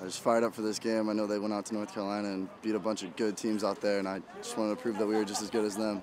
I just fired up for this game. I know they went out to North Carolina and beat a bunch of good teams out there, and I just wanted to prove that we were just as good as them.